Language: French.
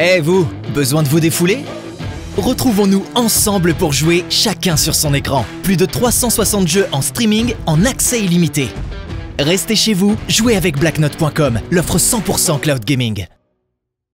Eh vous, besoin de vous défouler? Retrouvons-nous ensemble pour jouer chacun sur son écran. Plus de 360 jeux en streaming en accès illimité. Restez chez vous, jouez avec blacknote.com, l'offre 100% cloud gaming.